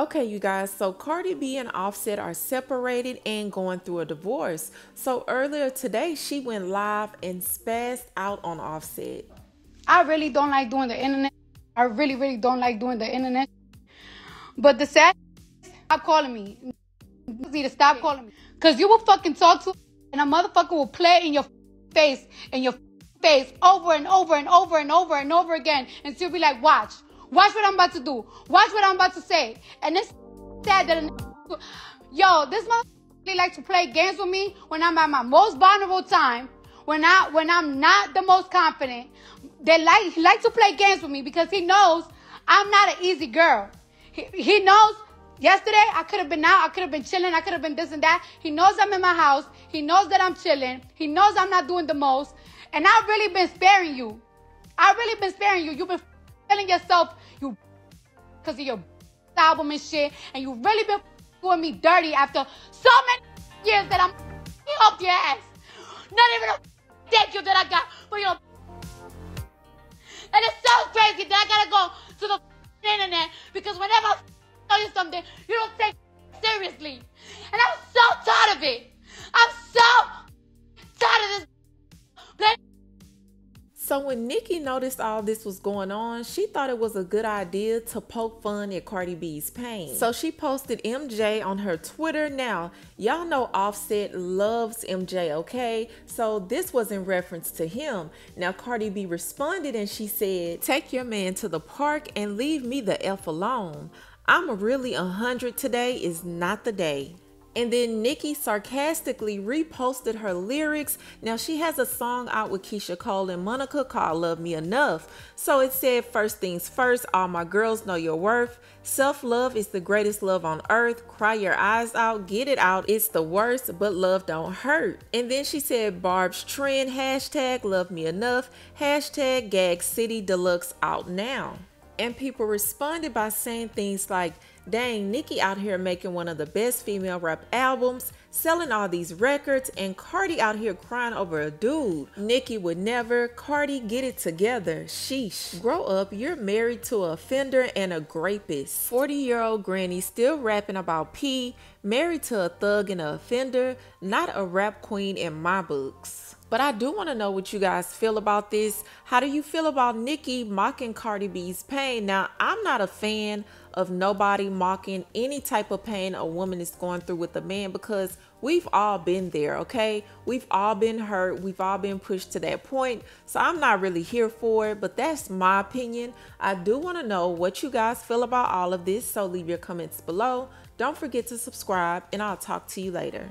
Okay, you guys, so Cardi B and Offset are separated and going through a divorce. So earlier today, she went live and spazzed out on Offset. I really don't like doing the internet. I really, really don't like doing the internet. But the sad stop calling me. You need to stop calling me. Cause you will fucking talk to and a motherfucker will play in your face in your face over and over and over and over and over again and still be like, watch. Watch what I'm about to do. Watch what I'm about to say. And it's sad that yo, this motherfucker like to play games with me when I'm at my most vulnerable time, when I when I'm not the most confident. They like he likes to play games with me because he knows I'm not an easy girl. He, he knows yesterday I could have been out, I could have been chilling, I could have been this and that. He knows I'm in my house. He knows that I'm chilling. He knows I'm not doing the most. And I've really been sparing you. I've really been sparing you. You've been feeling yourself, you because of your album and shit, and you really been doing me dirty after so many years that I'm up your ass. Not even a thank you that I got for your. And it's so crazy that I gotta go to the internet because whenever I tell you something, you don't take seriously. And I'm so tired of it. I'm so So when Nicki noticed all this was going on, she thought it was a good idea to poke fun at Cardi B's pain. So she posted MJ on her Twitter. Now, y'all know Offset loves MJ, okay? So this was in reference to him. Now Cardi B responded and she said, take your man to the park and leave me the F alone. I'm really a hundred today is not the day. And then Nicki sarcastically reposted her lyrics. Now she has a song out with Keyshia Cole and Monica called Love Me Enough. So it said, first things first, all my girls know your worth. Self-love is the greatest love on earth. Cry your eyes out, get it out. It's the worst, but love don't hurt. And then she said, Barb's trend, hashtag love me enough, hashtag gag city deluxe out now. And people responded by saying things like, Dang, Nicki out here making one of the best female rap albums, selling all these records, and Cardi out here crying over a dude. Nicki would never, Cardi get it together. Sheesh. Grow up, you're married to a offender and a rapist. 40 year old granny still rapping about P, married to a thug and a offender, not a rap queen in my books. But I do want to know what you guys feel about this. How do you feel about Nicki mocking Cardi B's pain? Now, I'm not a fan of nobody mocking any type of pain a woman is going through with a man because we've all been there, okay? We've all been hurt. We've all been pushed to that point. So I'm not really here for it, but that's my opinion. I do want to know what you guys feel about all of this. So leave your comments below. Don't forget to subscribe and I'll talk to you later.